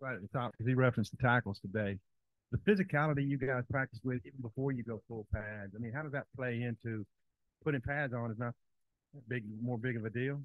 right at the top because he referenced the tackles today. The physicality you guys practice with even before you go full pads. I mean, how does that play into putting pads on? Is not big, more big of a deal.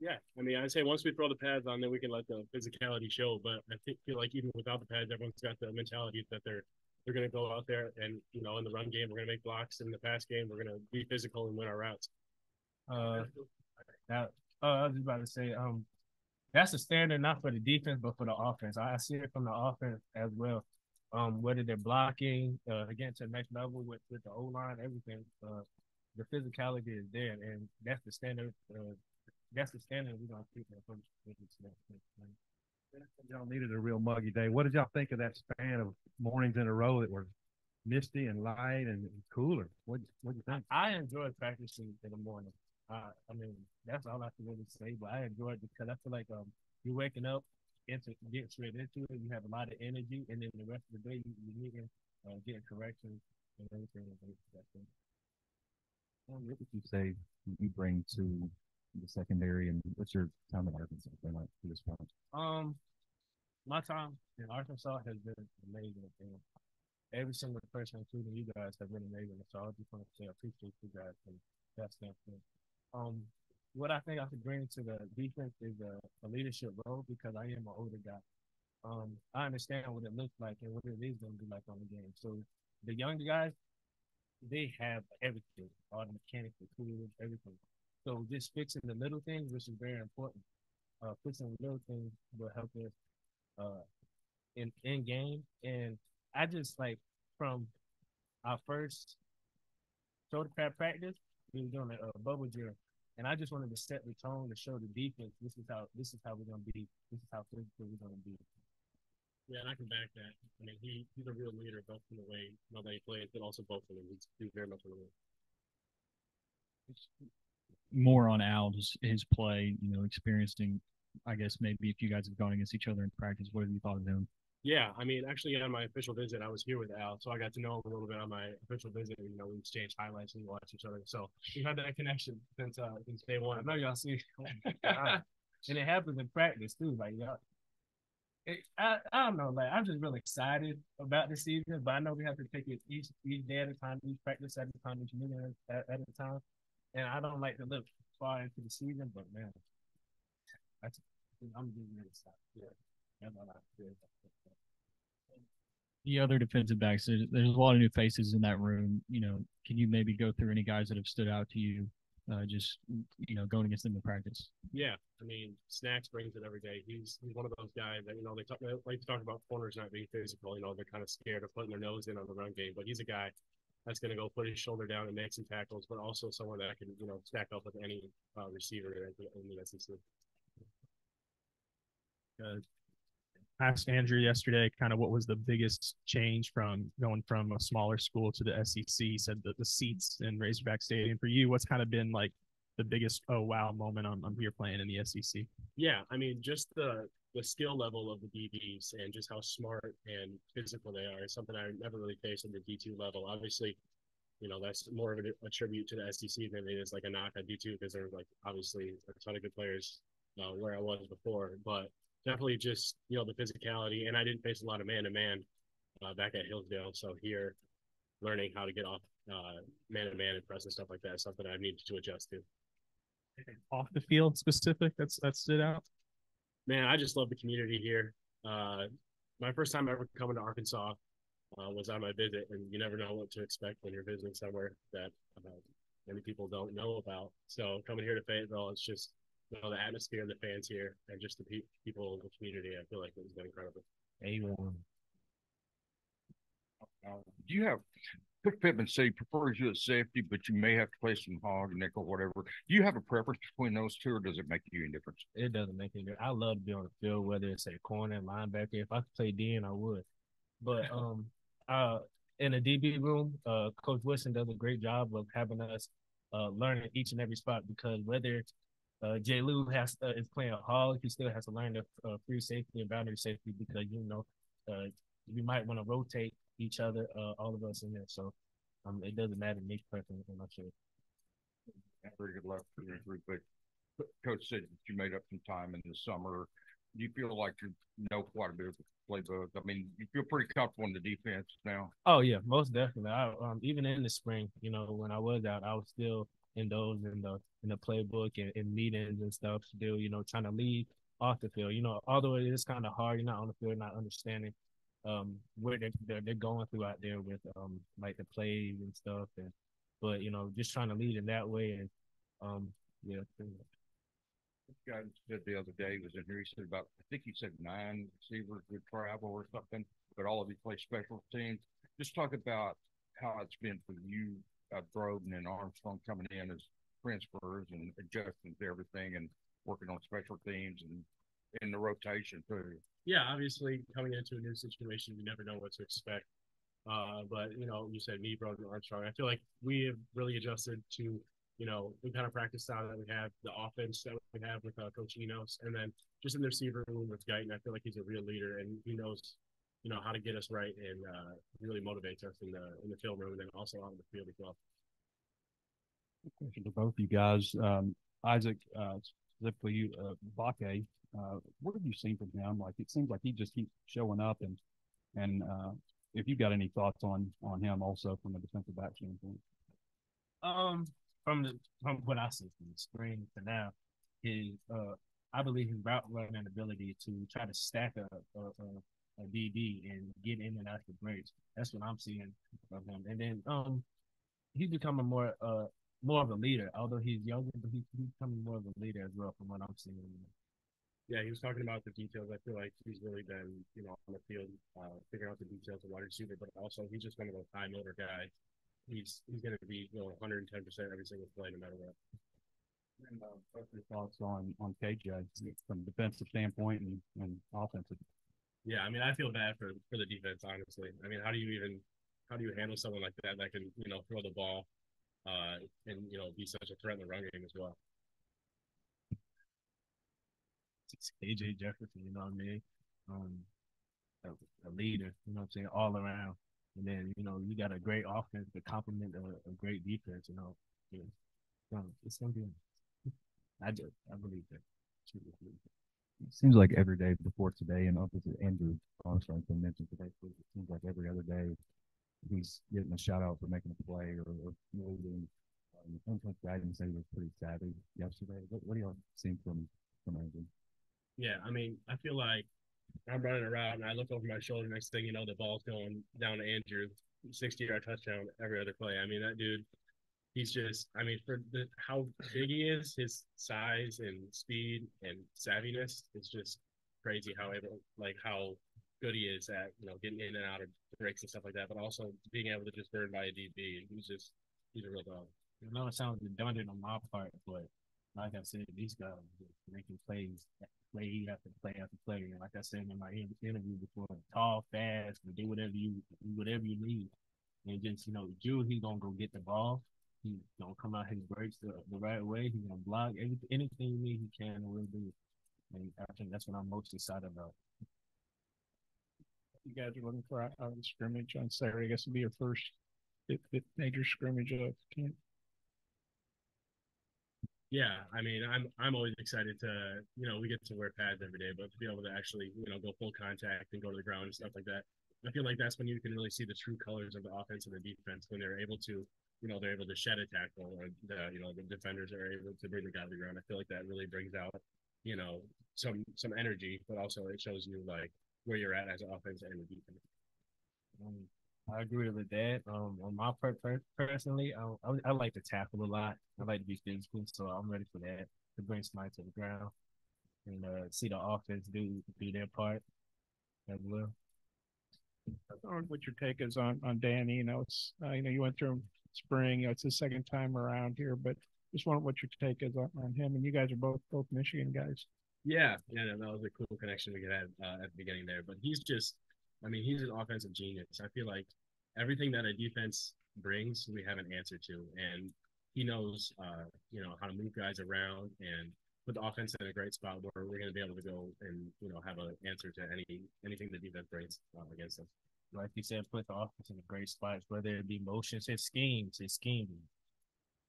Yeah, I mean, I say once we throw the pads on, then we can let the physicality show. But I think feel like even without the pads, everyone's got the mentality that they're they're going to go out there and you know in the run game we're going to make blocks. In the pass game, we're going to be physical and win our routes. Uh, now, uh, I was about to say, um, that's a standard not for the defense but for the offense. I see it from the offense as well. Um, whether they're blocking, uh, again to the next level with with the O line, everything. Uh, the physicality is there, and that's the standard. Uh, that's the standard we're gonna keep from Y'all needed a real muggy day. What did y'all think of that span of mornings in a row that were misty and light and cooler? What what do you think? I enjoyed practicing in the morning. Uh, I mean, that's all I can really say. But I enjoy it because I feel like um, you're waking up, into get straight into it. You have a lot of energy, and then the rest of the day you, you're meeting, uh, getting corrections and everything. What would you say you bring to the secondary, and what's your time in Arkansas been like to this point? Um, my time in Arkansas has been amazing. And every single person, including you guys, have been amazing. So I just want to say I appreciate you guys from that standpoint. Um, what I think I could bring to the defense is a, a leadership role because I am an older guy. Um, I understand what it looks like and what it is going to be like on the game. So the younger guys, they have everything, all the mechanics, the tools, everything. So just fixing the little things, which is very important. Uh, fixing the little things will help us uh, in in game. And I just like from our first shoulder pad practice, we were doing a, a bubble drill, and I just wanted to set the tone to show the defense this is how this is how we're gonna be. This is how physical we're gonna be. Yeah, and I can back that. I mean, he he's a real leader, both in the way not that he plays, but also both of them. He's, he's very much a leader. More on Al, just his play, you know, experiencing. I guess maybe if you guys have gone against each other in practice, what have you thought of him? Yeah, I mean, actually, on my official visit, I was here with Al, so I got to know him a little bit on my official visit. You know, we exchanged highlights and we watched each other, so we've had that connection since uh since day one. I know y'all see, and it happens in practice too. Like y'all, it, I I don't know. Like I'm just really excited about the season, but I know we have to take it each each day at a time, each practice at a time, each meeting at, at a time. And I don't like to look far into the season, but man, that's I'm just really excited. Yeah, that's all I feel the other defensive backs, there's, there's a lot of new faces in that room. You know, can you maybe go through any guys that have stood out to you, uh, just you know, going against them in practice? Yeah, I mean, Snacks brings it every day. He's he's one of those guys that you know they talk they like to talk about corners not being physical. You know, they're kind of scared of putting their nose in on the run game, but he's a guy that's going to go put his shoulder down and make some tackles, but also someone that can you know stack up with any uh, receiver in the SEC. Uh, asked Andrew yesterday kind of what was the biggest change from going from a smaller school to the SEC. He said that the seats in Razorback Stadium for you, what's kind of been like the biggest oh wow moment I'm here playing in the SEC? Yeah, I mean just the the skill level of the DBs and just how smart and physical they are is something I never really faced at the D2 level. Obviously, you know that's more of a, a tribute to the SEC than it is like a knock on D2 because there's like obviously a ton of good players uh, where I was before, but definitely just you know the physicality, and I didn't face a lot of man to man back at Hillsdale. So here, learning how to get off man to man and press and stuff like that is something I've needed to adjust to. Off the field specific, that's that stood out. Man, I just love the community here. Uh, my first time ever coming to Arkansas uh, was on my visit, and you never know what to expect when you're visiting somewhere that uh, many people don't know about. So coming here to Fayetteville, it's just you know, the atmosphere, of the fans here, and just the pe- people, the community. I feel like it has been incredible. Al. Do you have Coach Pittman say prefers you at safety, but you may have to play some hog, nickel, whatever. Do you have a preference between those two, or does it make you any difference? It doesn't make any difference. I love to be on the field, whether it's a corner, linebacker. If I could play DN, I would. But um, uh, in the DB room, uh, Coach Wilson does a great job of having us uh, learning each and every spot because whether uh, Jay Lou has uh, is playing a hog. He still has to learn the uh, free safety and boundary safety because you know uh, we might want to rotate each other, uh, all of us in there. So um, it doesn't matter to me personally. I'm not sure. Very good luck for your group. But Coach said that you made up some time in the summer do you feel like you know quite a bit of the playbook? I mean, you feel pretty comfortable in the defense now. Oh yeah, most definitely. I um even in the spring, you know, when I was out, I was still in those in the in the playbook and in meetings and stuff, to do, you know, trying to lead off the field. You know, although it is kind of hard, you're not on the field, not understanding um where they're, they're they're going through out there with um like the plays and stuff and but you know, just trying to lead in that way and um yeah. This guy said the other day was in here, he said about, I think he said nine receivers would travel or something, but all of you play special teams. Just talk about how it's been for you, uh, Broden and Armstrong coming in as transfers and adjusting to everything and working on special teams and in the rotation too. yeah, obviously coming into a new situation, you never know what to expect. Uh, but you know, you said me, Broden, Armstrong. I feel like we have really adjusted to, you know, the kind of practice style that we have, the offense that we have with uh, Coach Enos, and then just in the receiver room with Guiton. I feel like he's a real leader, and he knows, you know, how to get us right and uh, really motivates us in the in the film room, and then also on the field as well. Question to both you guys. Um, Isaac, uh, specifically you, uh, uh, what have you seen from him? Like, it seems like he just keeps showing up and, and, uh, if you've got any thoughts on, on him also from a defensive back standpoint. Um, from the from what I see from the spring to now, his uh, I believe his route running ability to try to stack a a, a, a DB and get in and out the breaks. That's what I'm seeing from him. And then um, he's becoming more uh more of a leader. Although he's younger, but he's, he's becoming more of a leader as well from what I'm seeing. Yeah, he was talking about the details. I feel like he's really been, you know, on the field, uh, figuring out the details of wide receiver, but also he's just one of those high motor guys. He's he's going to be, you know, 110 percent every single play, no matter what. And, uh, what's your thoughts on, on KJ from a defensive standpoint and, and offensive? Yeah, I mean, I feel bad for for the defense, honestly. I mean, how do you even how do you handle someone like that that can, you know, throw the ball, uh, and you know, be such a threat in the run game as well? It's KJ Jefferson, you know what I mean? Um, a, a leader, you know what I'm saying, all around. And then, you know, you got a great offense to complement a, a great defense, you know. Yeah. So it's gonna be I just I believe that. Truly believe that. It seems like every day before today, and obviously Andrew Armstrong been mentioned today, but it seems like every other day he's getting a shout out for making a play or, or leading. Um, sometimes Guiton said he was pretty savvy yesterday. What, what do y'all see from from Andrew? Yeah, I mean, I feel like I'm running around and I look over my shoulder. Next thing you know, the ball's going down to Andrew, 60 yard touchdown every other play. I mean, that dude, he's just, I mean, for the how big he is, his size and speed and savviness, it's just crazy how able, like how good he is at, you know, getting in and out of breaks and stuff like that, but also being able to just burn by a DB. He's just, he's a real dog. I know it sounds redundant on my part, but like I said, these guys making plays play after play after play. And like I said in my interview before, tall, fast, and do whatever you whatever you need. And just you know, Drew, he's gonna go get the ball. He's gonna come out his breaks the, the right way. He's gonna block everything, anything. He can will do. And I think that's what I'm most excited about. You guys are looking for out out of the scrimmage on Saturday. I guess it'll be your first major scrimmage of camp. Yeah, I mean, I'm I'm always excited to you know we get to wear pads every day, but to be able to actually you know go full contact and go to the ground and stuff like that, I feel like that's when you can really see the true colors of the offense and the defense when they're able to you know they're able to shed a tackle or the uh, you know the defenders are able to bring the guy to the ground. I feel like that really brings out you know some some energy, but also it shows you like where you're at as an offense and the defense. Um, I agree with that. Um, on my part, per- personally, I, I, I like to tackle a lot. I like to be physical, so I'm ready for that to bring somebody to the ground and uh, see the offense do do their part as well. I don't what your take is on on Danny. You know, it's uh, you know you went through spring. You know, it's his second time around here, but just wondering what your take is on, on him. And you guys are both both Michigan guys. Yeah, yeah, that was a cool connection we had uh, at the beginning there. But he's just, I mean, he's an offensive genius. I feel like everything that a defense brings, we have an answer to, and he knows, uh, you know, how to move guys around and put the offense in a great spot where we're going to be able to go and you know have an answer to any anything the defense brings uh, against us. Like you said, put the offense in a great spot, whether it be motions, his schemes, his scheming.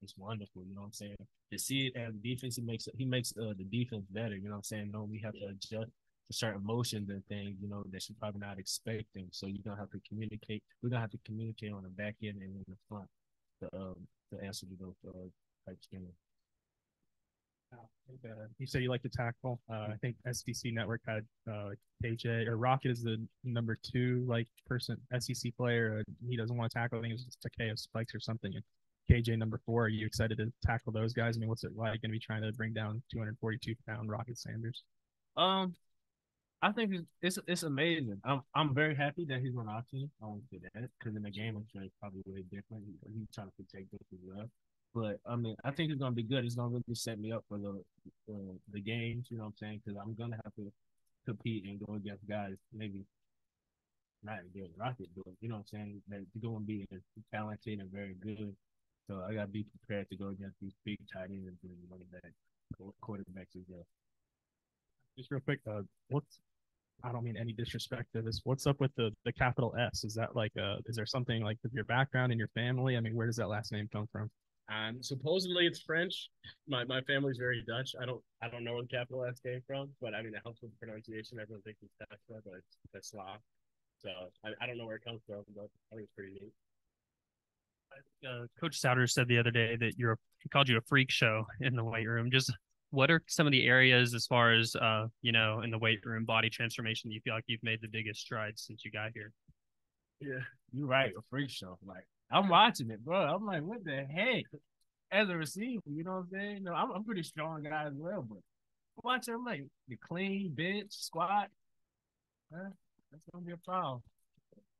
It's wonderful, you know what I'm saying? To see it as defense, he makes he makes uh, the defense better. You know what I'm saying? No, we have to adjust to certain motions and things, you know, that you're probably not expecting. So you're gonna have to communicate. We're gonna have to communicate on the back end and in the front to um to answer to those uh, type schemes. Uh, You said you like to tackle. Uh, I think SEC Network had uh, KJ or Rocket is the number two like person SEC player. Uh, he doesn't want to tackle. I think it was Takeo Spikes or something. And KJ number four. Are you excited to tackle those guys? I mean, what's it like going to be trying to bring down 242 pound Rocket Sanders? Um, I think it's it's, it's amazing. I'm I'm very happy that he's on our team. I want to say that because in the game, I'm sure it's probably way different. He, he's trying to protect us as well. But I mean, I think it's gonna be good. It's gonna really set me up for the uh, the games. You know what I'm saying? Because I'm gonna have to compete and go against guys maybe not against Rocket, but you know what I'm saying? That they're gonna be talented and very good. So I gotta be prepared to go against these big tight ends and running back quarterbacks as well. Just real quick, uh, what's I don't mean any disrespect to this. What's up with the the capital S? Is that like uh is there something like with your background and your family? I mean, where does that last name come from? Um, supposedly it's French. My my family's very Dutch. I don't I don't know where the capital S came from, but I mean it helps with the pronunciation. Everyone thinks it's Tesla, but it's TeSlaa. So I, I don't know where it comes from, but I think it's pretty neat. Uh, Coach Sowders said the other day that you're he called you a freak show in the weight room. Just what are some of the areas as far as uh you know in the weight room body transformation you feel like you've made the biggest strides since you got here? Yeah, you're right. A freak show. Like I'm watching it, bro. I'm like, what the heck? As a receiver, you know what I'm saying? No, I'm I'm pretty strong guy as well, but watching. Like the clean bench squat. Huh? That's gonna be a problem.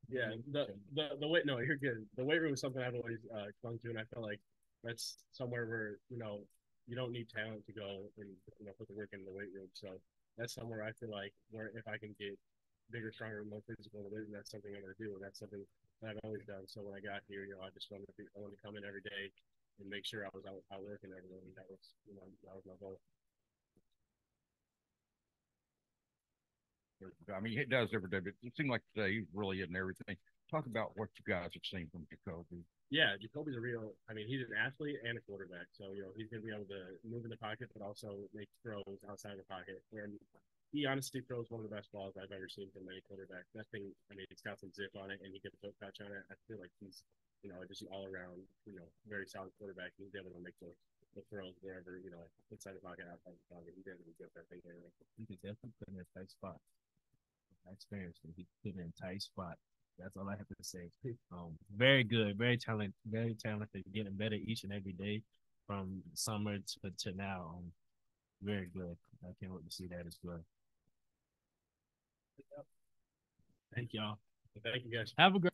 Yeah, the the the weight no, you're good. The weight room is something I've always uh, clung to, and I feel like that's somewhere where you know you don't need talent to go and you know put the work in the weight room. So that's somewhere I feel like where if I can get bigger, stronger, more physical in the weight room, that's something I'm gonna do, and that's something that I've always done. So when I got here, you know, I just wanted to be, I wanted to come in every day and make sure I was out, out working everything. And that was you know that was my goal. I mean, it does every day, but it seemed like today he's really hitting everything. Talk about what you guys have seen from Jacolby. Yeah, Jacolby's a real. I mean, he's an athlete and a quarterback. So you know he's going to be able to move in the pocket, but also make throws outside the pocket. And he honestly throws one of the best balls I've ever seen from any quarterback. That thing, I mean, it's got some zip on it, and he gets a foot touch on it. I feel like he's, you know, just an all around, you know, very solid quarterback. He's able to make the, the throws wherever, you know, inside the pocket, outside the pocket. He's able to get that thing there. He could definitely put in a tight spot. Experience, he put in a tight spot. That's all I have to say. Um, very good, very talented, very talented, getting better each and every day from summer to, to now. Um, very good. I can't wait to see that as well. Thank y'all. Thank you guys. Have a great.